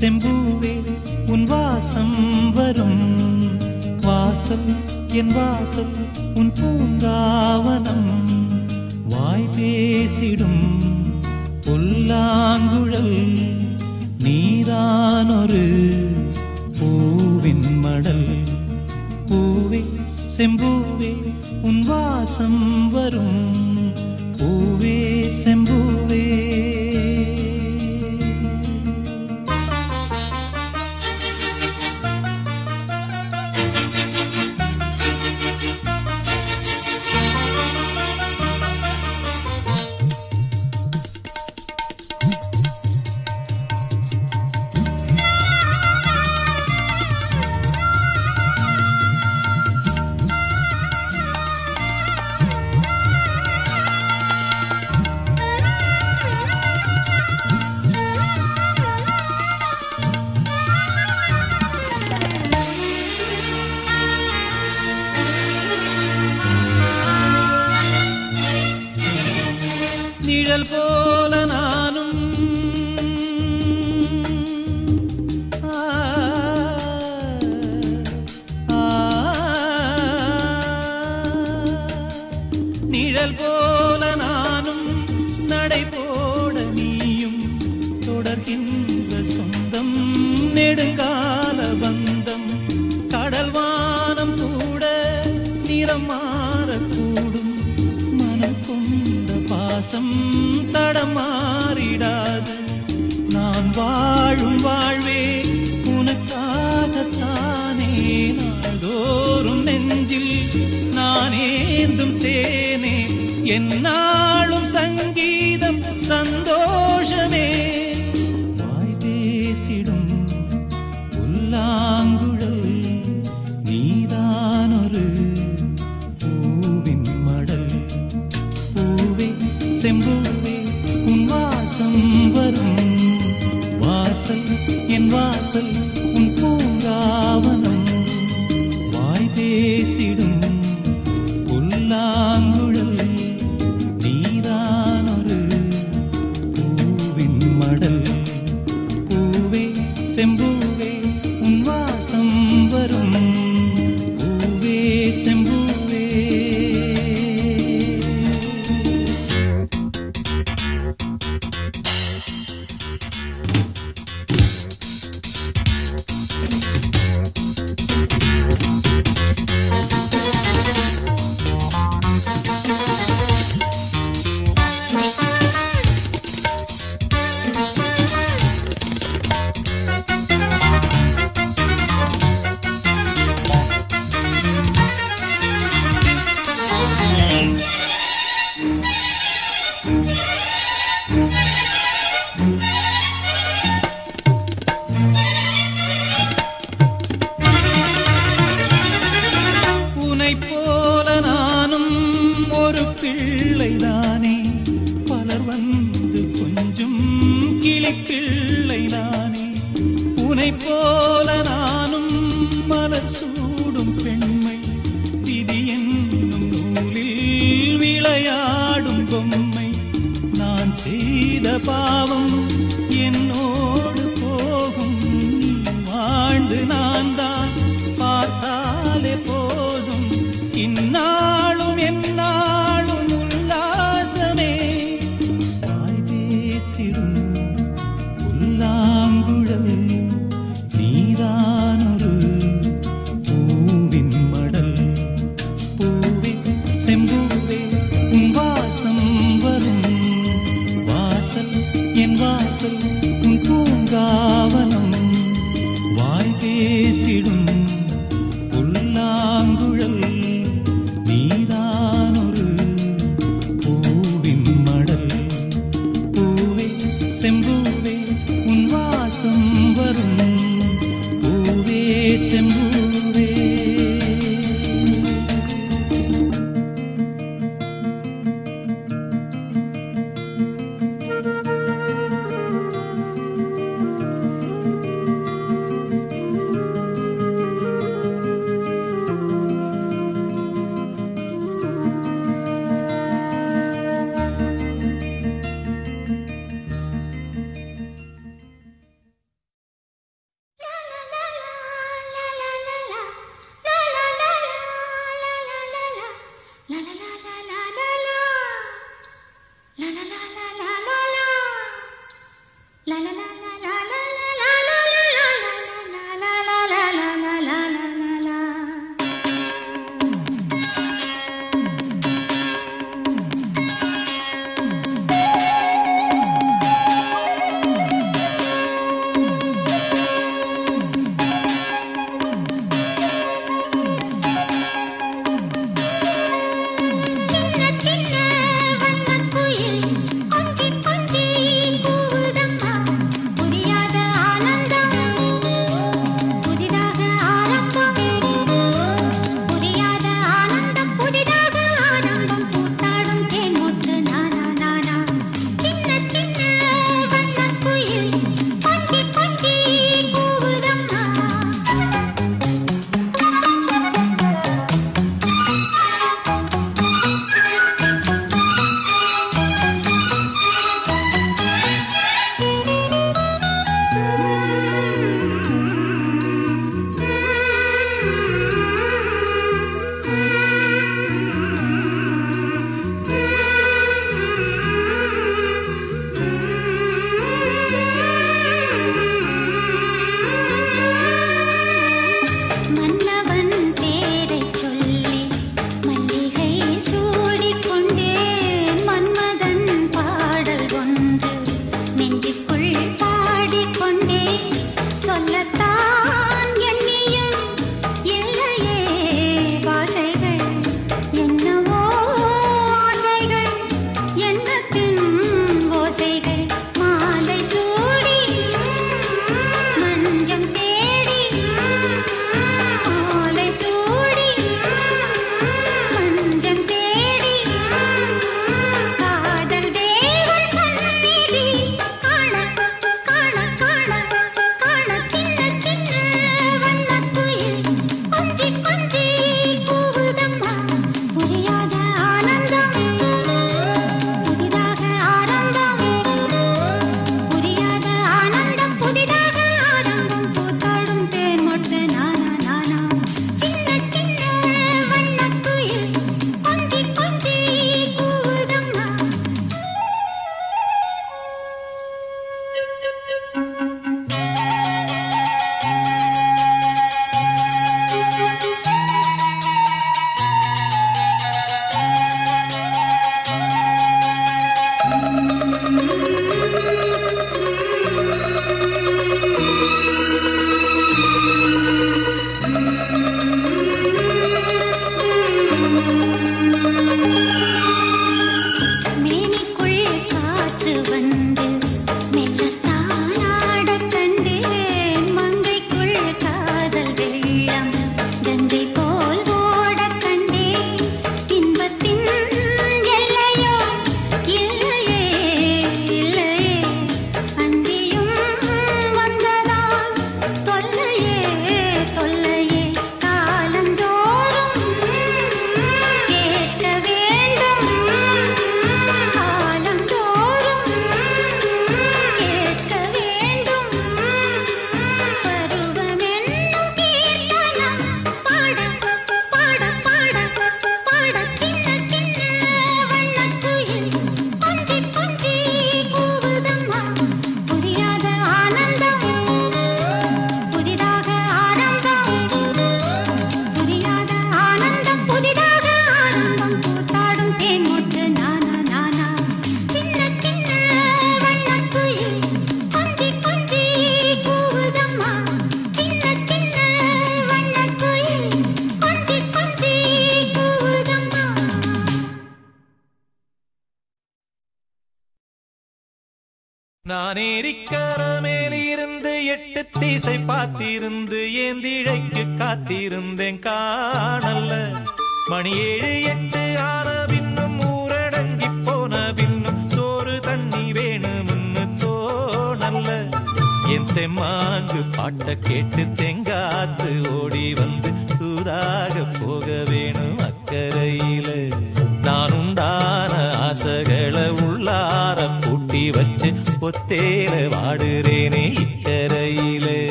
செம்பூவே உன் வாசம் வரும். வாசல் என் வாசல் உன் பூங்காவனம். வாய் பேசிடும் புல்லாங்குழல் நீதானொரு பூவின் மடல். பூவே செம்பூ மின்னல் போல நான்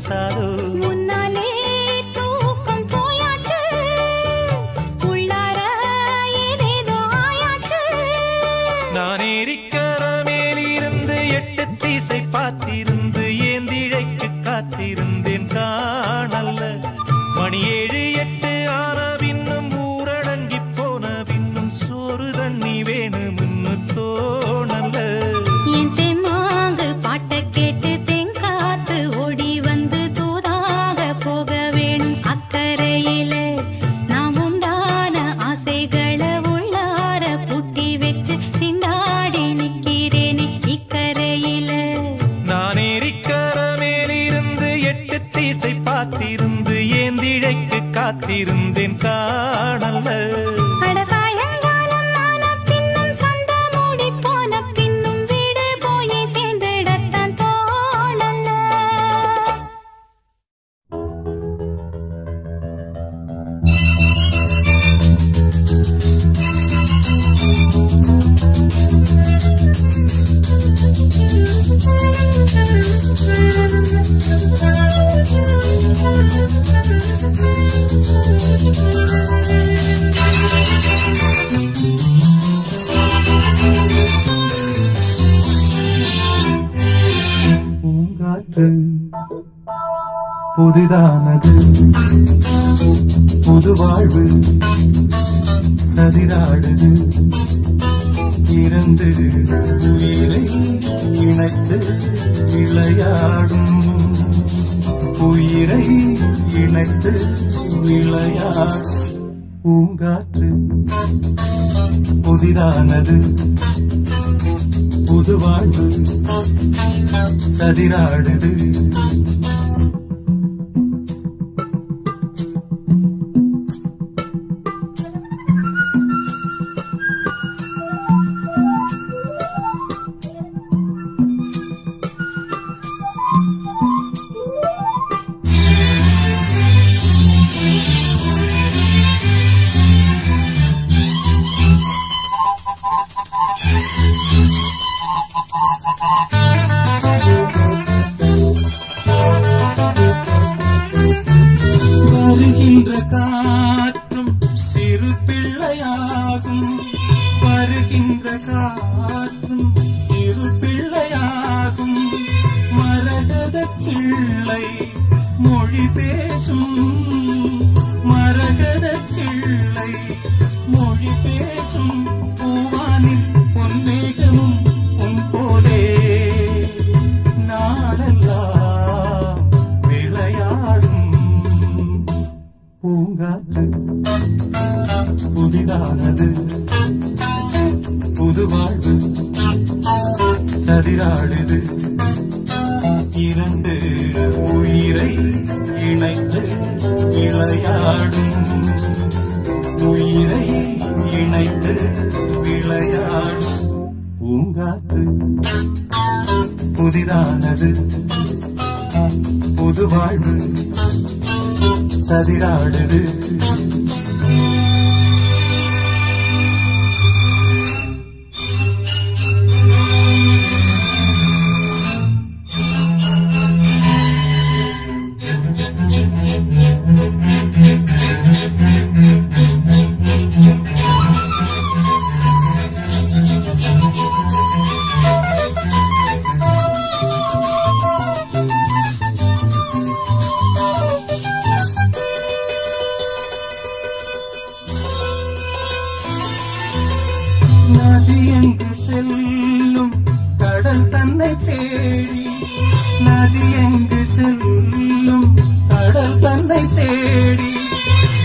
pensado புதிதானது புது வாழ்வு சதிராடுது. இறந்து உயிரை இணைத்து விளையாடும். உயிரை இணைத்து விளையாடும். பூங்காற்று புதிதானது. புது வாழ்வு சதிராடுது. தேடி நதி எங்கு செல்லும் கடல் தன்னை தேடி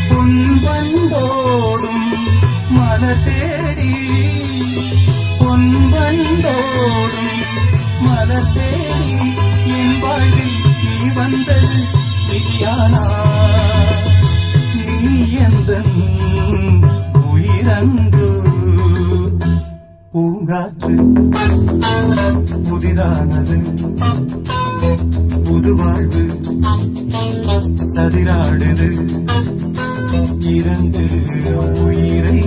பொன்பந்தோடும் மன தேடி. பொன்பந்தோடும் மன தேடி என் வாழ்வில் நீ வந்தது விதியானா? நீ எந்த உயிரன்று? பூங்காற்று. புதிதானது. புது வாழ்வு சதிராடுது. இரண்டு உயிரை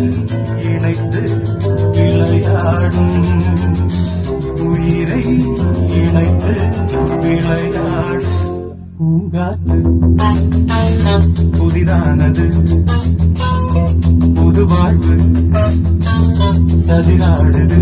இணைத்து விளையாடும். உயிரை இணைத்து விளையாடும். பூங்காற்று. புதிதானது. வாழ்வு சதிராடுது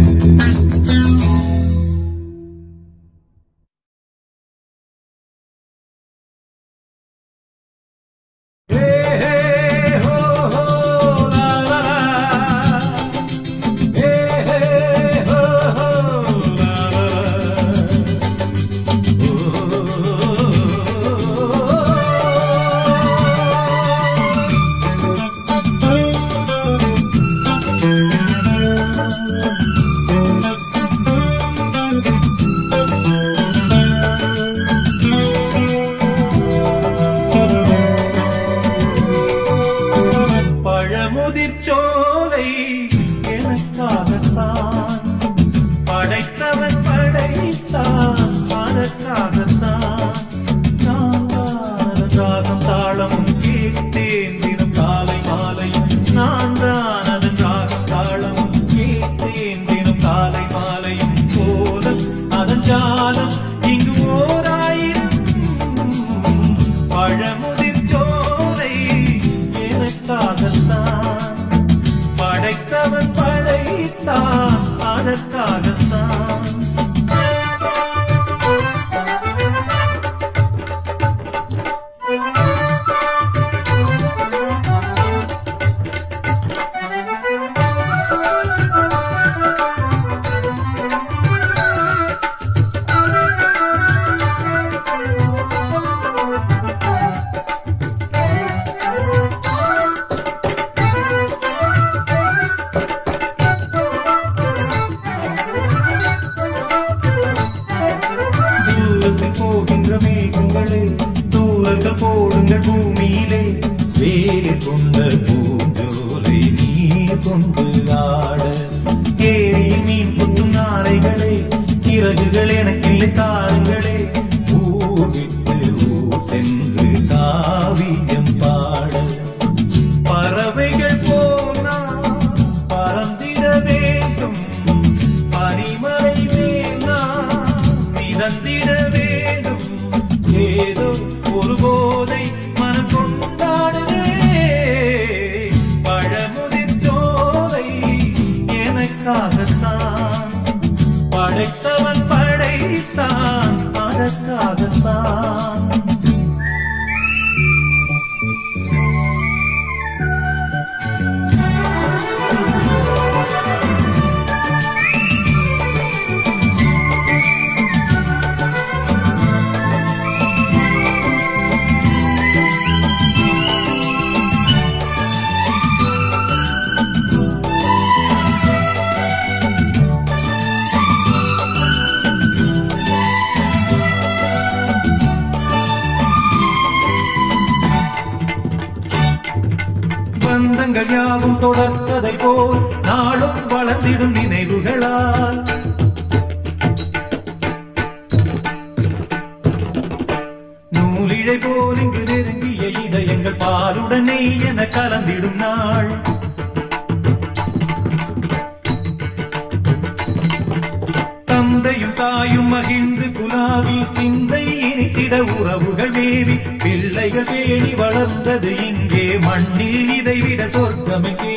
தேசங்கள் தேடி வளர்ந்தது இங்கே. மண்ணில் இதைவிட சொர்க்கமிக்கு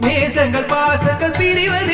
நேசங்கள் பாசங்கள் பிரிவது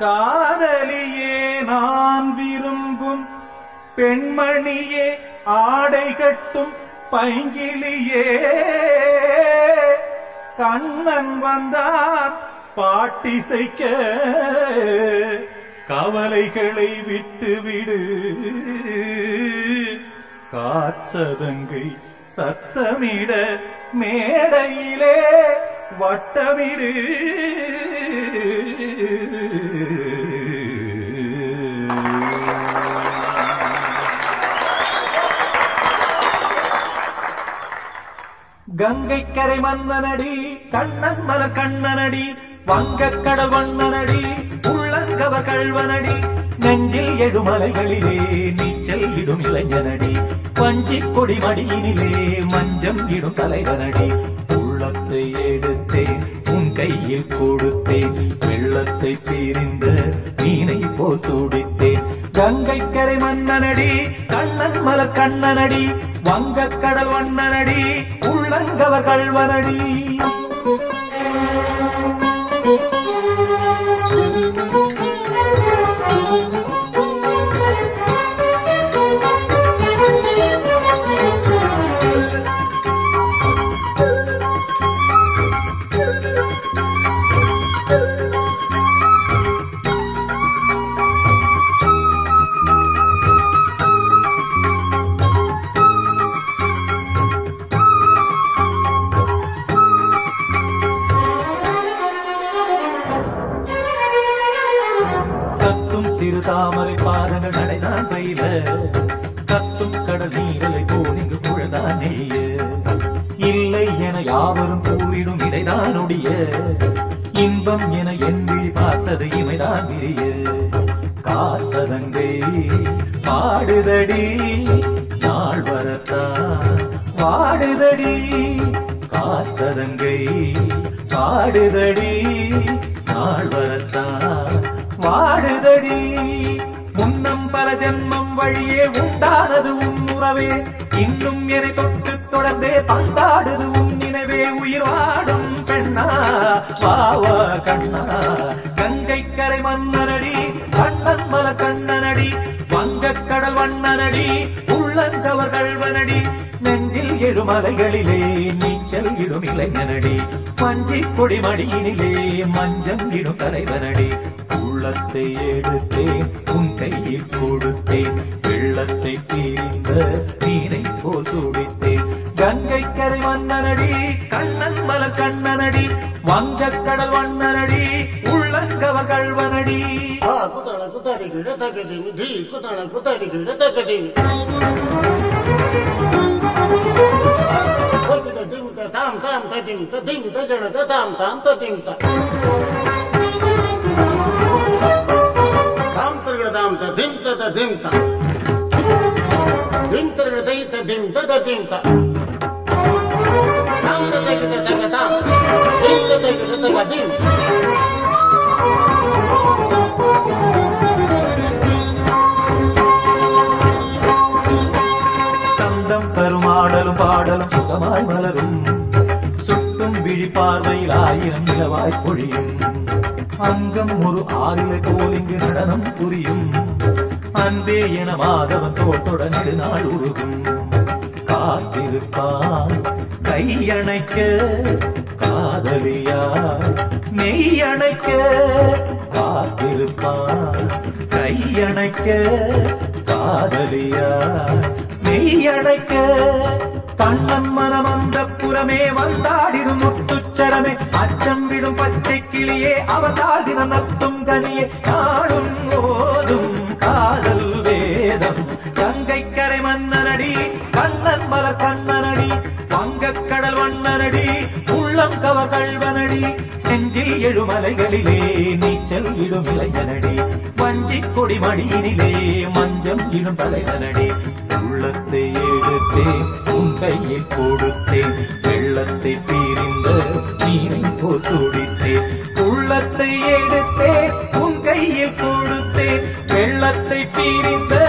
காதலியே நான் விரும்பும் பெண்மணியே ஆடை கட்டும் பைங்கிலியே கண்ணன் வந்தான் பாட்டிசைக்க கவலைகளை விட்டுவிடு. காட்சதங்கை சத்தமிட மேடையிலே வட்டமிடு. கங்கை கரை மன்னனடி கண்ணன் மல கண்ணனடி வங்கக்கடல் வண்ணனடி உள்ளங்கவ கழ்வனடி நெஞ்சில் எழுமலைகளிலே நீச்சல் இடும் இளைஞனடி வஞ்சி கொடி மடியினிலே மஞ்சம் இடும் தலைவனடி. பணத்தை எடுத்தேன். உன் கையில் கொடுத்தேன். வெள்ளத்தை பிரிந்த மீனை போல் துடித்தேன். கங்கை கரை மன்னனடி கண்ணன் மல கண்ணனடி வங்கக் கடல் வண்ணனடி உள்ளங்கவர் கல்வனடி. உள்ளந்தவர்கள் வனடி நெஞ்சில் எழுமலைகளிலே நீச்சல் இடும் இளைஞனடி. மஞ்சி கொடி மடியினிலே மஞ்சம் இடும் தலைவனடி. உள்ளத்தை எடுத்தேன் உன் கையில் கொடுத்தேன். வெள்ளத்தை தீர்ந்த நீரை போல் சுடித்தேன். கங்கை கரை மன்னனடி கண்ணன் மல கண்ணனடி வங்க கடல் வண்ணனடி உள்ளங்கவ கல்வனடி குதள குதடி கிட தகதி மிதி குதள குதடி கிட தகதி. திம்த தாம் தாம் திம்த திம்த ஜடத தாம் தாம் திம்த தாம் திருகிட தாம் திம்த திம்த திம்த திருகிட தைத்த திம்த திம்த சந்தம் தரும் ஆடலும் பாடலும் சுகமாய் மலரும். சுட்டும் விழி பார்வையில் ஆயிரம் நிலவாய் பொழியும். அங்கம் ஒரு ஆறில கோலிங்கு நடனம் புரியும். அன்பே என மாதவன் தோட்டொட நெடுநாள் உருகும். காத்திருப்பான் கையணைக்க காதலியா மெய்யணைக்க காத்திருப்பான் கையணைக்க காதலியா மெய்யணைக்க கண்ணன் மனம் அந்த புறமே வந்தாடிடும் முத்துச்சரமே. அச்சம் விடும் பச்சை கிளியே அவதாடின நத்தும் கனியே. நாடும் போதும் காதல் வேதம். கங்கை உள்ளம் கவ கல்வனடி நெஞ்சில் எழுமலைகளிலே நீச்சல் இடும் இளைஞனடி. வஞ்சி கொடி மடியினிலே மஞ்சம் இடும் தலைவனடி. உள்ளத்தை எடுத்தேன் உன் கையில் கொடுத்தேன். வெள்ளத்தை பீரிந்த நீரை போல் துடித்தேன். உள்ளத்தை எடுத்தேன் உன் கையில் கொடுத்தேன். வெள்ளத்தை பீரிந்த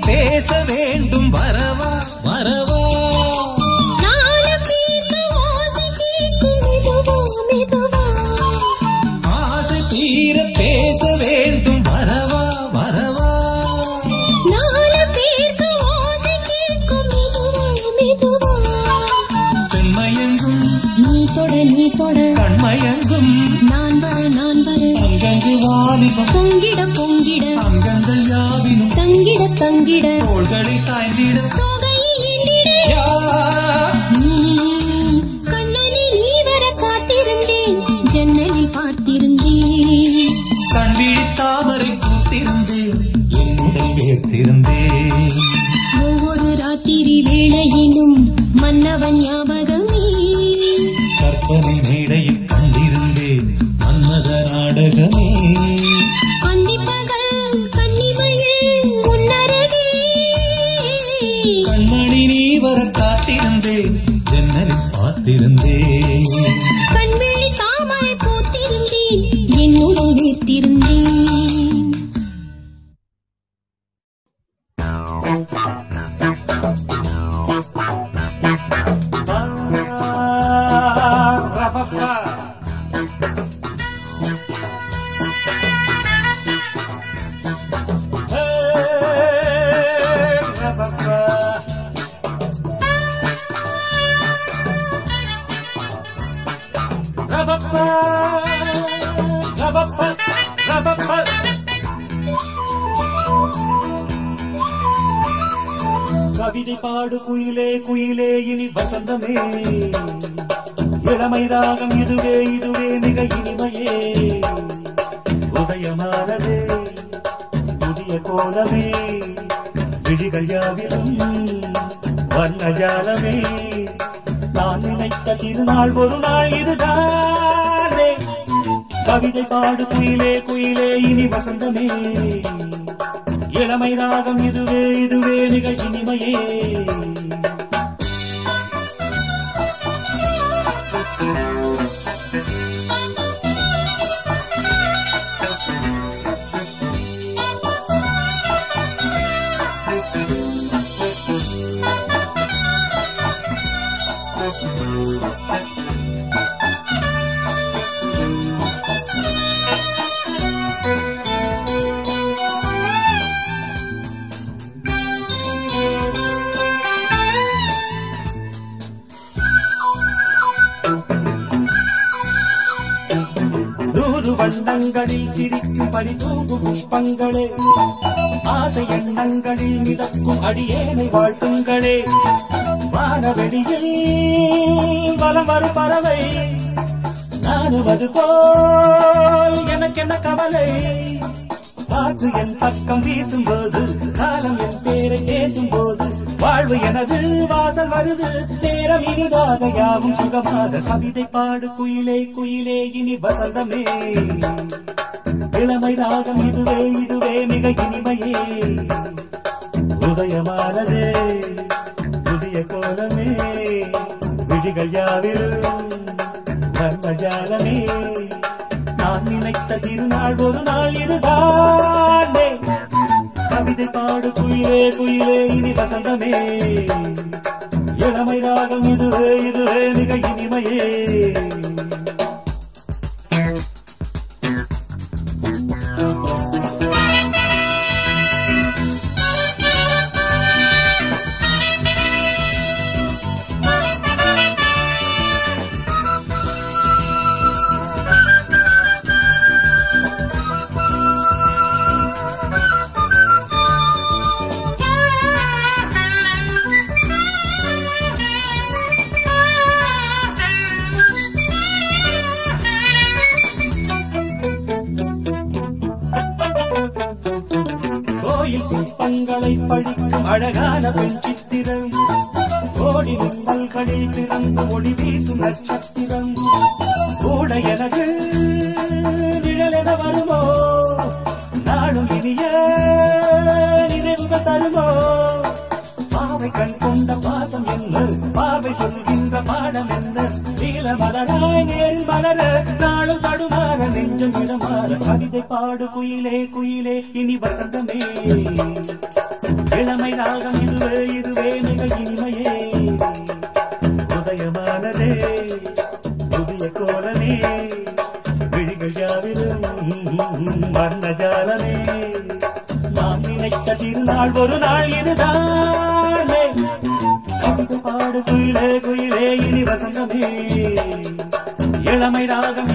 பேச வேண்டும். வரவா வரவா. கவிதை பாடு குயிலே குயிலே இனி வசந்தமே. இளமை ராகம் இதுவே இதுவே மிக இனிமையே. உதயமானதே புதிய கோலமே. விழிகள் யாவிலும் வர்ணஜாலமே நான் நினைத்த திருநாள் ஒரு நாள் இதுதான். கவிதை பாடு குயிலே குயிலே இனி வசந்தமே இளமை ராகம் இதுவே இதுவே மிக இனிமையே Thank you. சிரிக்கும் பனி புஷ்பங்களே. ஆசை எண்ணங்களில் மிதக்கும் அடியேனை வாழ்த்துங்களே. வானவெளியில் வலம் வரும் பறவை. நானுவது போல் எனக்கென்ன கவலை? காற்று என் பக்கம் வீசும்போது காலம் என் பேரை பேசும்போது வாழ்வு எனது வாசல் வருது. நேரம் இனிதாக யாவும் சுகமாக கவிதை பாடு. குயிலே குயிலே இனி வசந்தமே. இளமை ராகம் இதுவே இதுவே மிக இனிமையே. உதயமானதே புதிய கோலமே. விழிகள் யாவில் வர்ணஜாலமே நான் நினைத்த திருநாள் ஒரு நாள் இதுதானே. கவிதை பாடு குயிலே குயிலே இனி வசந்தமே. இளமை ராகம் இதுவே இதுவே மிக இனிமையே. சிற்பங்களை படிக்கும் அழகான பெண் சித்திரம். கோடி முத்தல்களில் பிறந்து ஒளி வீசும் நட்சத்திரம். கூட எனக்கு பாடு குயிலே குயிலே இனி வசந்தமே. இளமை ராகம் இதுவே இதுவே மிக இனிமையே. உதயமானதே புதிய கோலமே. விழிகள் யாவிலும் வர்ணஜாலமே நாம் நினைத்த திருநாள் ஒரு நாள் இதுதானே. பாடு குயிலே குயிலே இனி வசந்தமே. இளமை ராகம்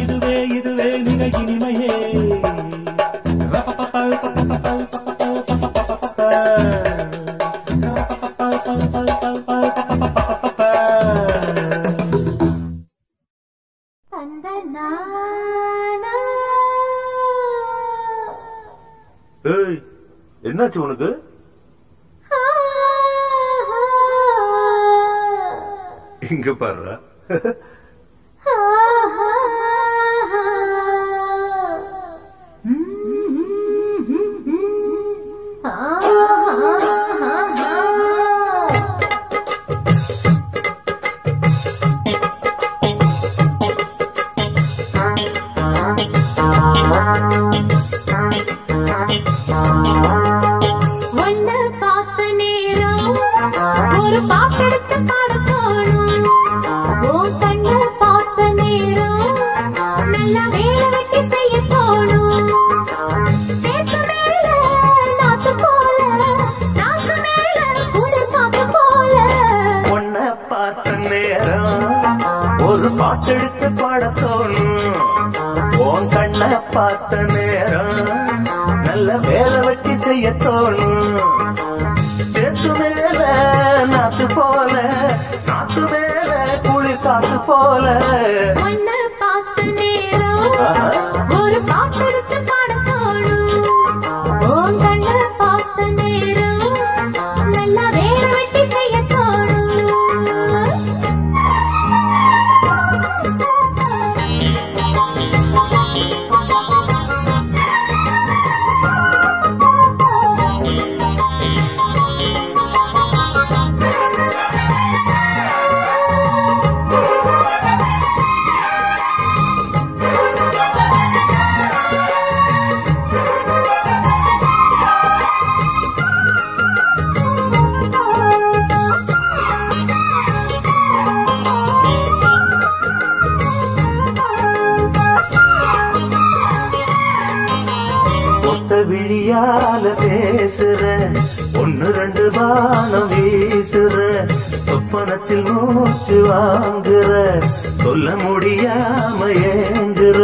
பணத்தில் மூச்சு வாங்குற சொல்ல முடியாம ஏங்குற.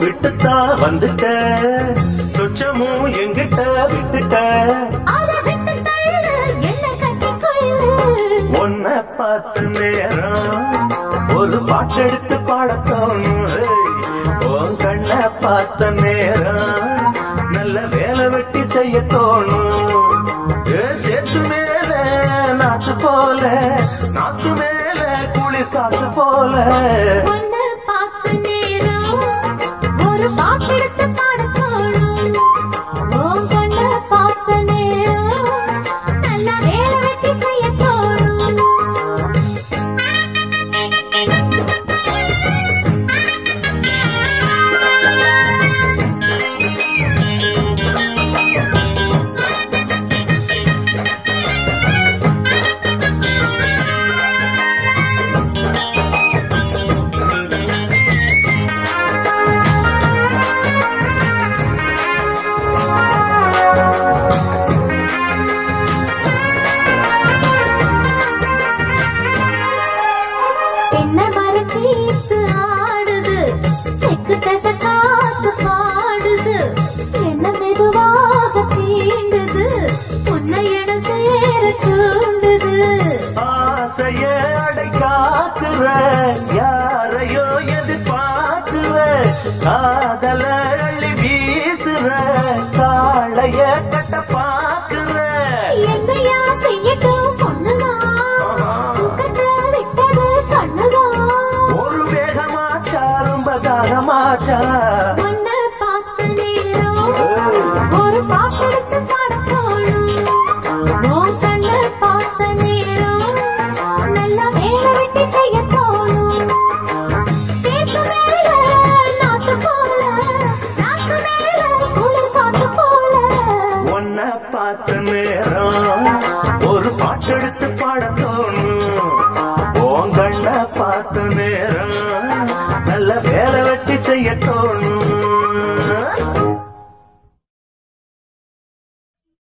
விட்டுத்தா வந்துட்ட. பார்த்து நேரம். ஒரு பாட்டெடுத்து பாடத்தோணும் உன் கண்ண பார்த்த நேரம். நல்ல வேலை வெட்டி செய்ய தோணும். சேத்து மேல நாட்டு போல. நாட்டு மேல குளிர் காத்து போல.